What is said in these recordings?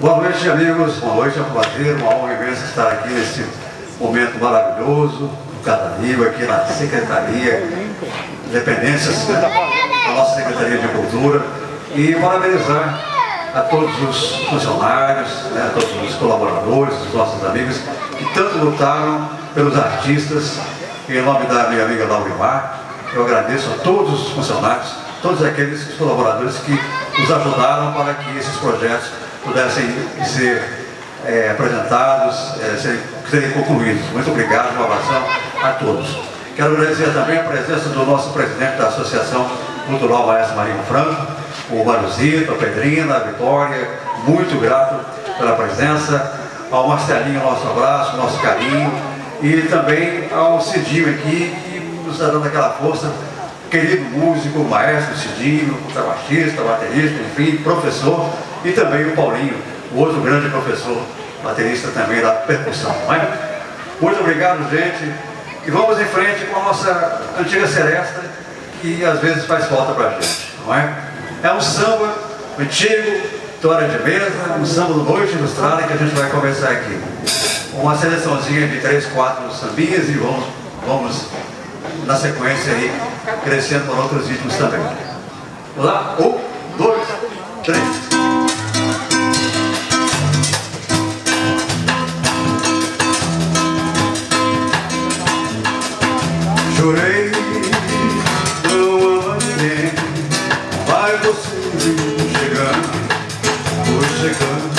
Boa noite, amigos. Boa noite, é um prazer, uma honra imensa estar aqui nesse momento maravilhoso do Cada Amigo, aqui na Secretaria Dependências né, da nossa Secretaria de Cultura e parabenizar a todos os funcionários, né, a todos os colaboradores, os nossos amigos que tanto lutaram pelos artistas. Em nome da minha amiga Laurimar, eu agradeço a todos os funcionários, todos aqueles colaboradores que nos ajudaram para que esses projetos pudessem ser é, apresentados, é, serem, concluídos. Muito obrigado, um abração a todos. Quero agradecer também a presença do nosso presidente da Associação Cultural Maestro Marinho Franco, o Maruzito, a Pedrina, a Vitória, muito grato pela presença, ao Marcelinho, nosso abraço, nosso carinho, e também ao Cidinho aqui, que nos está dando aquela força, querido músico, maestro Cidinho, baixista, baterista, enfim, professor, e também o Paulinho, o outro grande professor, baterista também da percussão. Não é? Muito obrigado, gente. E vamos em frente com a nossa antiga seresta, que às vezes faz falta para a gente. Não é? é um samba antigo, história de mesa, um samba do Noite Ilustrada que a gente vai começar aqui. Uma seleçãozinha de três, quatro sambinhas e vamos, vamos na sequência aí, crescendo por outros ritmos também. Lá? Um, dois, três. Chorei, não ama ninguém Vai você chegando, vou chegando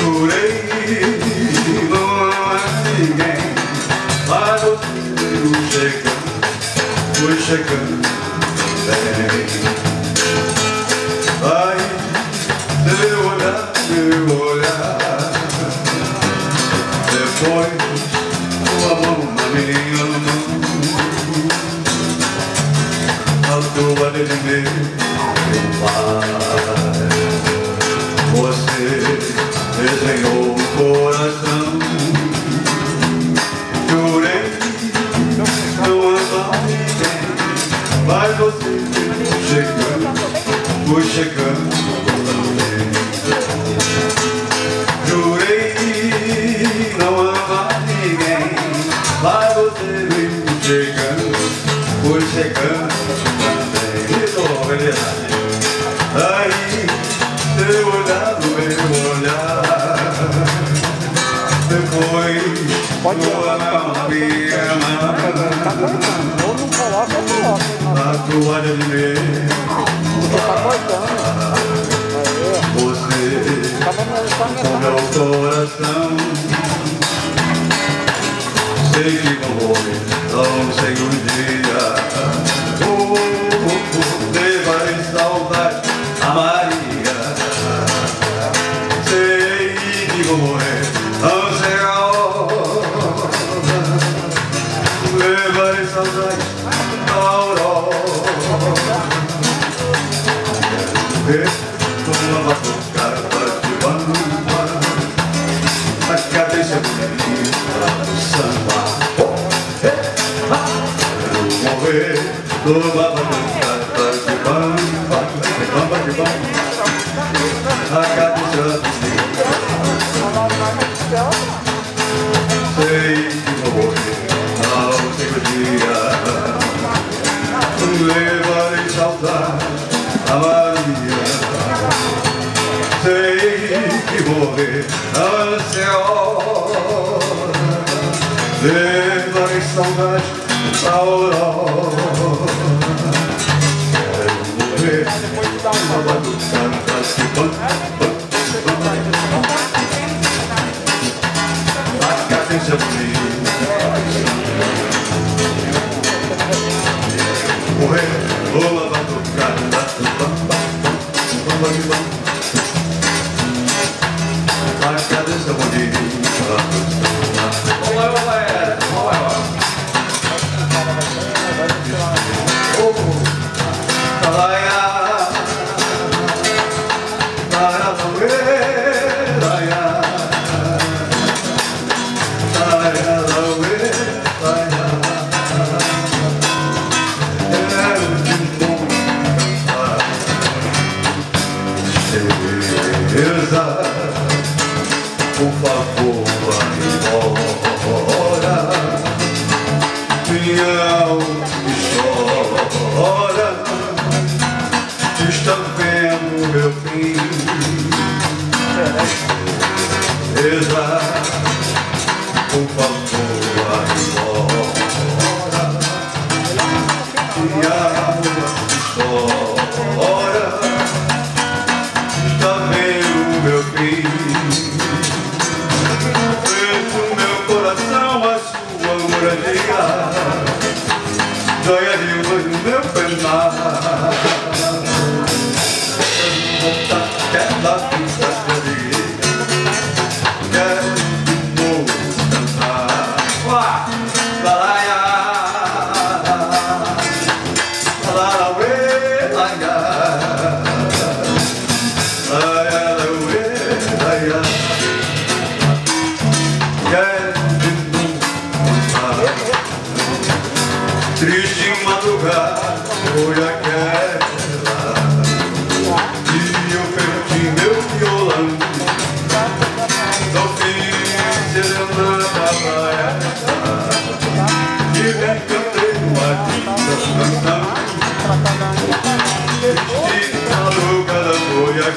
Chorei, não ama ninguém. Vai você chegando, vou chegando Você desenhou o coração Jurei não amar ninguém. Mas você chegando, fui chegando Jurei não amar ninguém Mas você veio chegando Foi chegando também Ou não coloca, ou coloca. Meu Porque tá cortando. Você com meu coração Sei que vou não sei um dia 네. Que vou morrer ansiosa Levarei saudade a Aurora Quero morrer uma batucada de bamba A por favor, vai embora. Minha alma chora, estampendo meu fim. Exato, por favor, vai embora.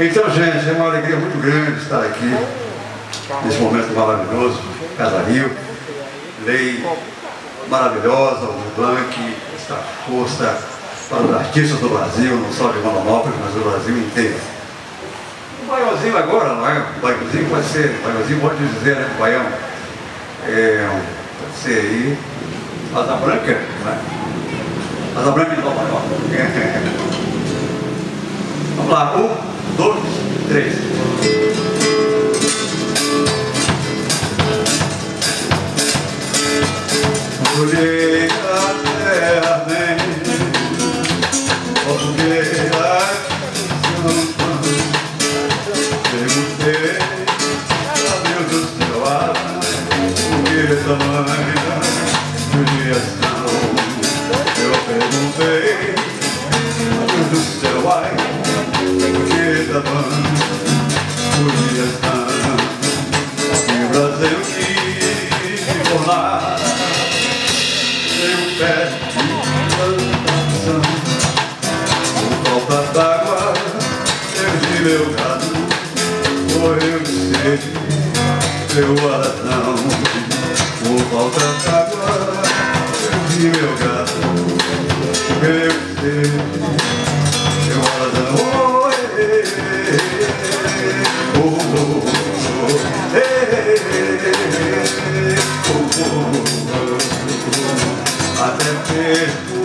Então, gente, é uma alegria muito grande estar aqui, nesse momento maravilhoso, Casa Rio. Lei maravilhosa, o Blanc, esta força para os artistas do Brasil, não só de Mononópolis, mas do Brasil inteiro. O baiãozinho agora, não é? O baiãozinho pode ser, o baiãozinho pode dizer, né? O baião. É, pode ser aí, Asa Branca, né? Asa Branca de Nova York. Vamos lá, um dois, três. Olhei a terra 네.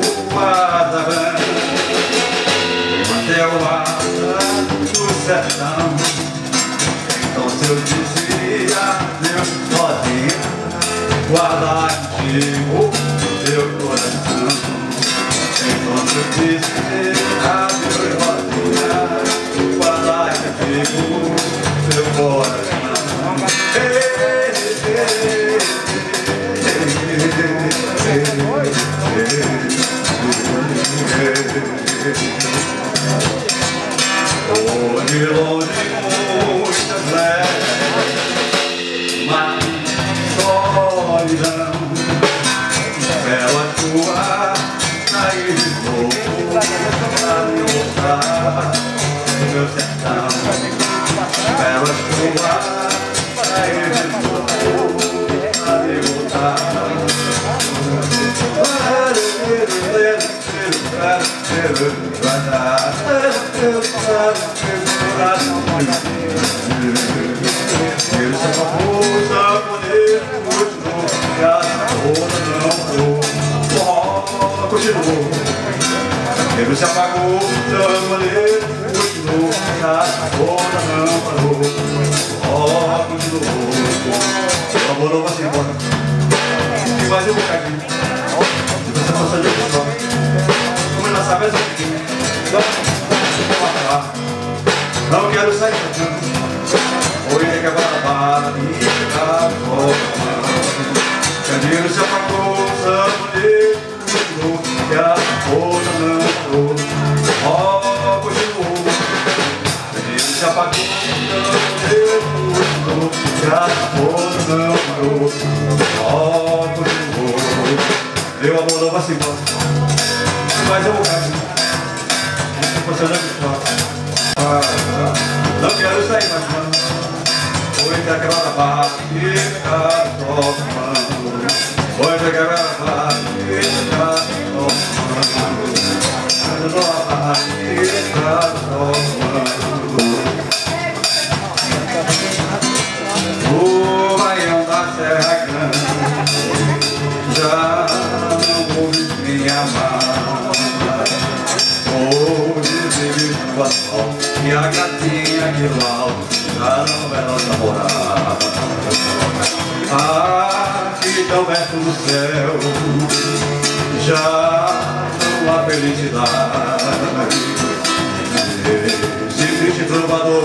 좋아. Se apagou, saboneiro, continuou, e a sabola não parou, ó, continuou. Não vai se embora. E mais um bocadinho. Você passou de pessoa. Como nós sabemos, não quero sair cantando. Hoje é que agora para mim ficar Candeiro se apagou, saboneiro continuou E a foda não continuou E a foda não parou Ó, continuou Meu amor não vai se embora Mas eu vou cair Você já me ah, Não quero sair mais não. Hoje aquela barriga tomando. Hoje aquela barriga tomando. Hoje a barriga tomando do céu. Já não há felicidade. Esse triste trovador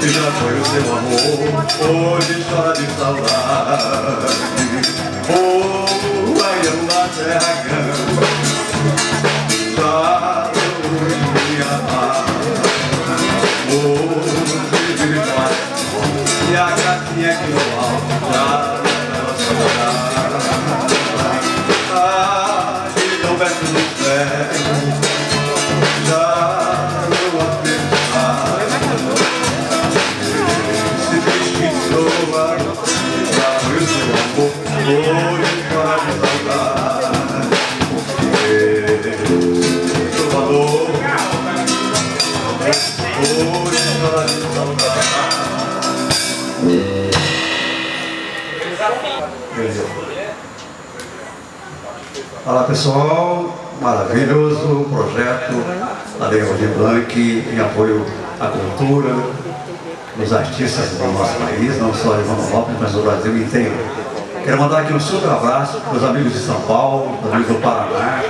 Que já foi o seu amor Hoje chora de saudade. O baiano da terra Já não me amar. E a gatinha que no Fala pessoal, maravilhoso projeto da Lei Aldir Blanc em apoio à cultura, dos artistas do nosso país, não só de Rondonópolis, mas do Brasil inteiro. Quero mandar aqui um super abraço para os amigos de São Paulo, os amigos do Paraná,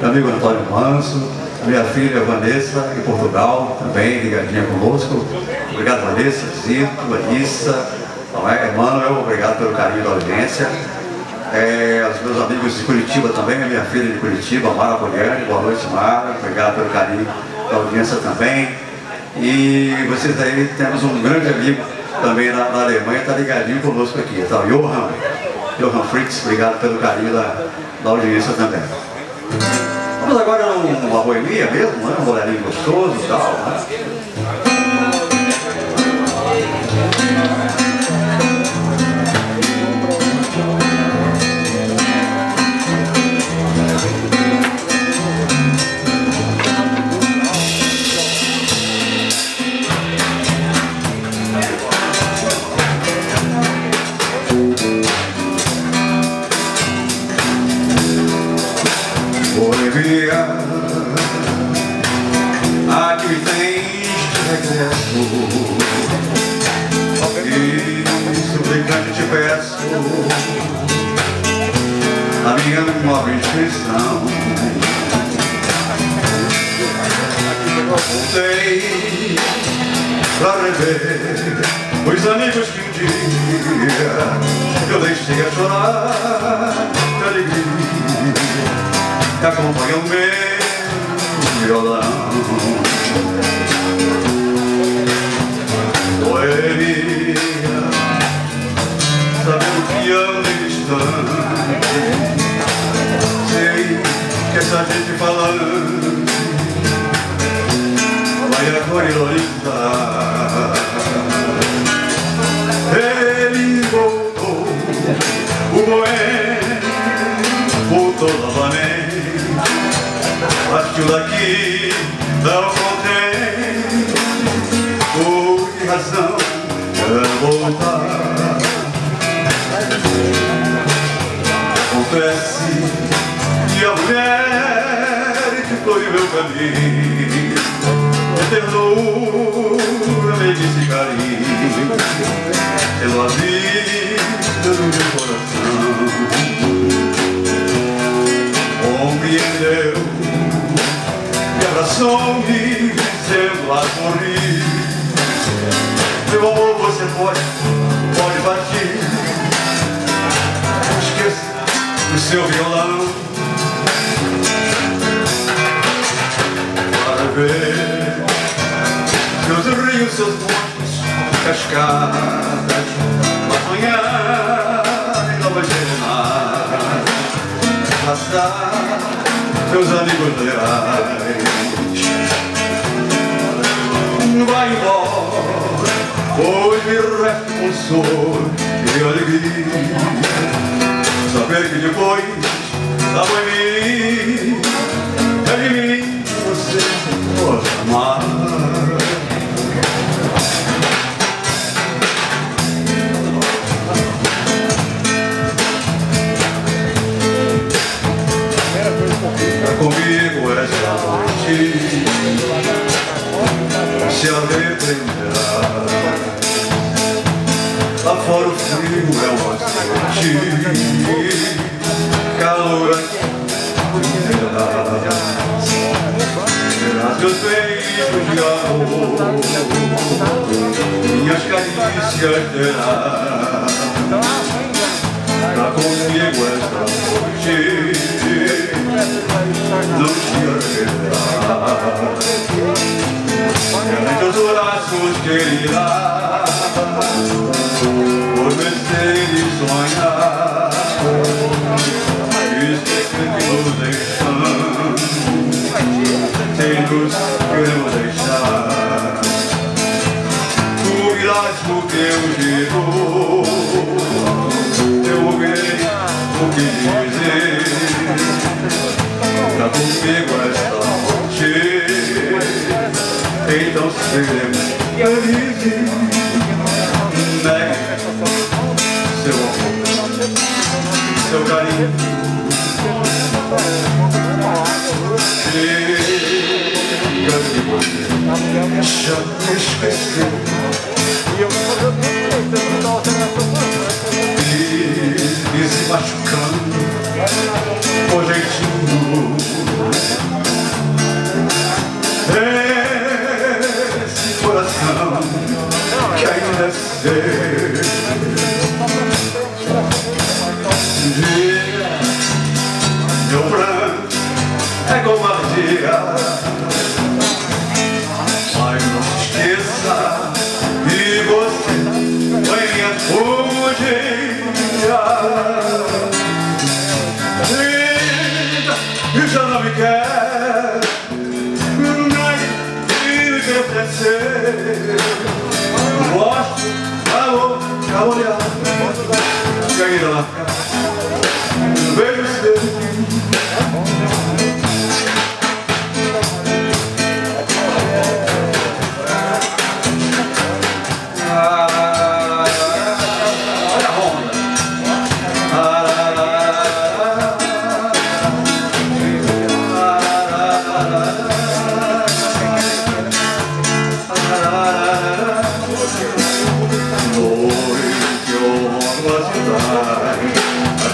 meu amigo Antônio Manso, minha filha Vanessa, em Portugal, também ligadinha conosco. Obrigado, Vanessa, Zito, Anissa, é? Emmanuel, obrigado pelo carinho da audiência. É, os meus amigos de Curitiba também, a minha filha de Curitiba, Mara Poliani, boa noite Mara, obrigado pelo carinho da audiência também. E vocês aí, temos um grande amigo também na, na Alemanha, está ligadinho conosco aqui, tá? Johan, Johan Fritz, obrigado pelo carinho da, da audiência também. Vamos agora numa boemia mesmo, né? um bolelinho gostoso e tal, né? Bolívia. Aqui me tens de regresso E suplicante te peço. A minha nova inscrição Voltei pra rever Os amigos que um dia Eu deixei a chorar de alegria que acompanha o meu violão. Boemia, sabendo que anda distante, sei que essa gente falando Ele ternura, disse carinho pela vida do meu coração. Compreendeu e abraçou-me, dizendo a sorrir. Meu amor, você pode, pode partir. Esqueça o seu violão. Seus montes, cascadas, apanhar em novas serenadas, arrastar seus amigos leais. Vai embora, pois me resta consolo e alegria, saber que depois da é comigo esta noite se arrependerá Lá fora o frio é o bastante. Calor aqui Será seus beijos de amor. Minhas carícias terá braços querida Por vencer e sonhar. Esquecendo deixando Sem luz queremos deixar. Tu virás no teu jeito Eu ouvirei o que dizer. Pra comigo esta noite. Então seremos Já me esqueceu E eu não dá alteração E se machucando Com jeitinho Esse coração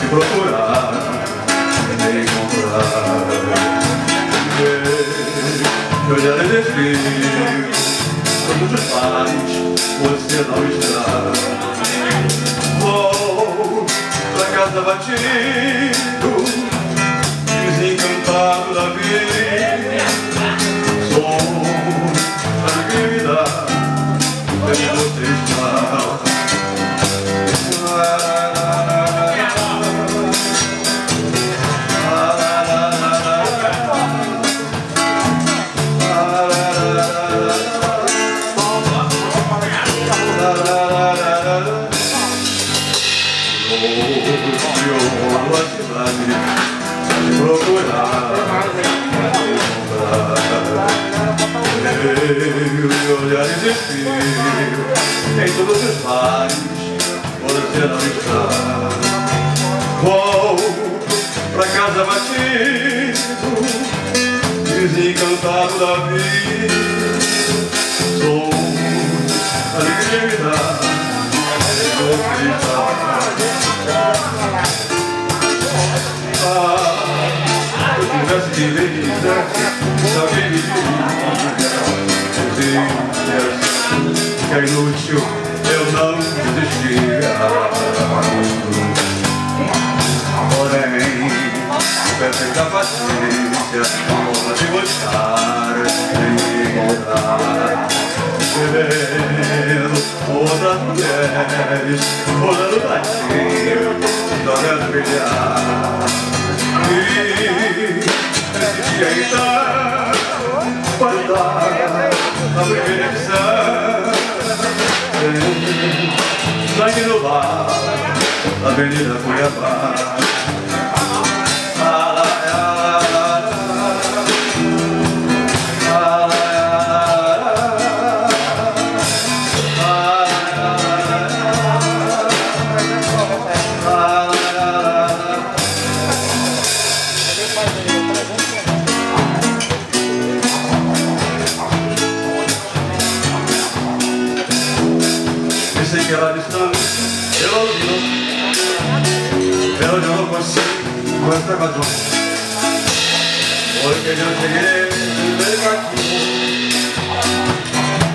procurar, me encontrar Eu já desisti Quando te faz, você não está. Vou pra casa batido Desencantado da vida. Sou a vida Onde você está sua cidade me procurar e me encontrar. Veio olhares e fio em todos os bares Você não está. Volto pra casa batido Desencantado da vida. Sou a alegria me dá. É Vou gritar tivesse direito alguém me diria Que é inútil eu não desistia Porém, perfeita paciência Forma de gostar e encontrar Bebendo outras mulheres Rolando batinho, jogando a no bar, Avenida Cuiabá Pensei que era distante, eu ouvi Pero yo no consigo nuestra razón Porque yo seguiré vengativo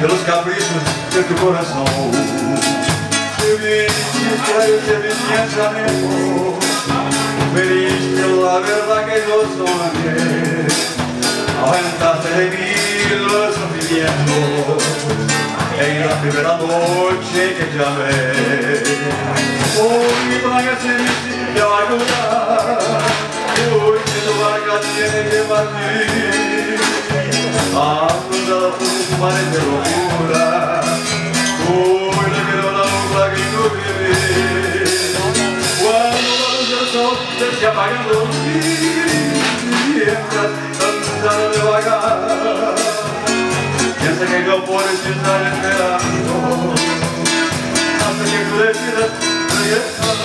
De los caprichos de tu corazón Se me distraes de mi pensamiento Me diste la que yo soñé Aumentaste de mí los sufrimientos En la primera noche que te amé Hoy vaya a ser te ayudar Hoy que tu barca tiene que partir Afundada por un mar de locura Hoy le quedó la obra que tú vives Cuando la luz del sol se esté apagando Mientras cansado de Piensa que no puedes estar esperando Hasta que tú decidas regresar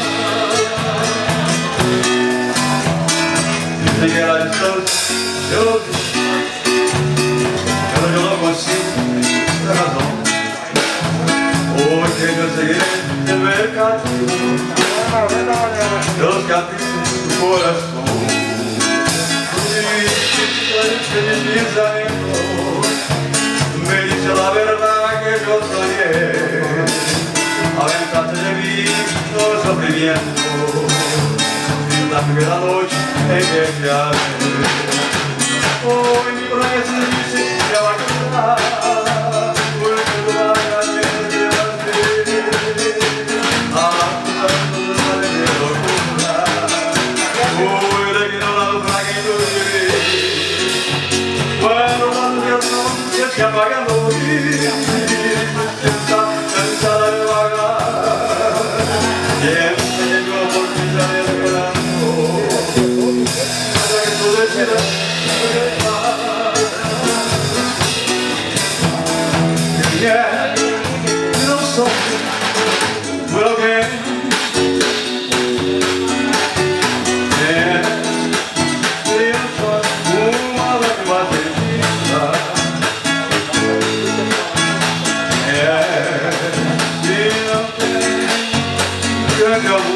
Dicen que la distancia yo lo Pero yo no consigo la razón Porque yo seguiré el mercado los caprichos de tu corazón Y mis dice la verdad que yo soñé Aventaste de mí los sufrimientos la primera noche en que te amé. Hoy tem grande amor. Yeah.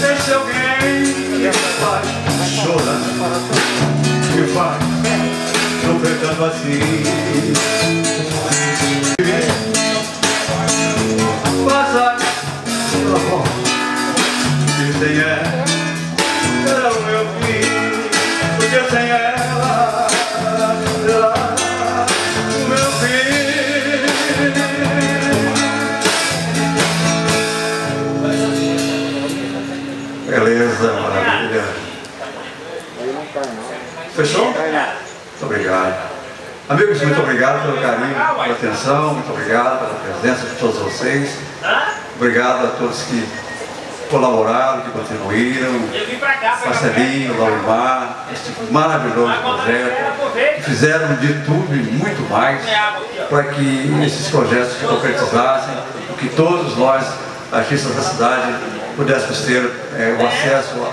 Deixa alguém que faz. Chorar, que faz. Completando assim. Passa, e sem ela, era o meu fim, porque ela, Amigos, muito obrigado pelo carinho, pela atenção, muito obrigado pela presença de todos vocês. Obrigado a todos que colaboraram, que contribuíram. Marcelinho, Laurimar, este maravilhoso projeto, que fizeram de tudo e muito mais para que esses projetos se concretizassem, que todos nós, artistas da cidade, pudéssemos ter é, o acesso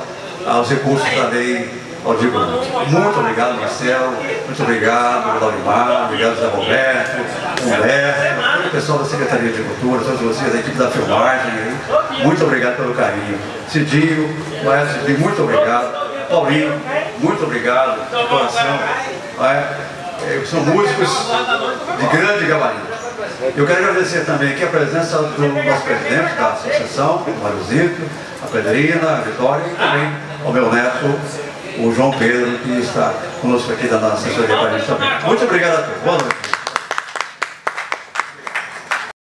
aos recursos da lei Muito obrigado, Marcelo, muito obrigado, Laurimar, obrigado, Zé Roberto, Humberto, o pessoal da Secretaria de Cultura, todos vocês, a equipe da filmagem, aí. muito obrigado pelo carinho. Cidinho, Maestro Cidinho, muito obrigado. Paulinho, muito obrigado, de coração. É, são músicos de grande gabarito. Eu quero agradecer também aqui a presença do nosso presidente da associação, o Mário Zito, a Pedrina, a Vitória e também o meu neto, o João Pedro, que está conosco aqui da nossa assessoria para a gente também. Muito obrigado a todos. Boa noite.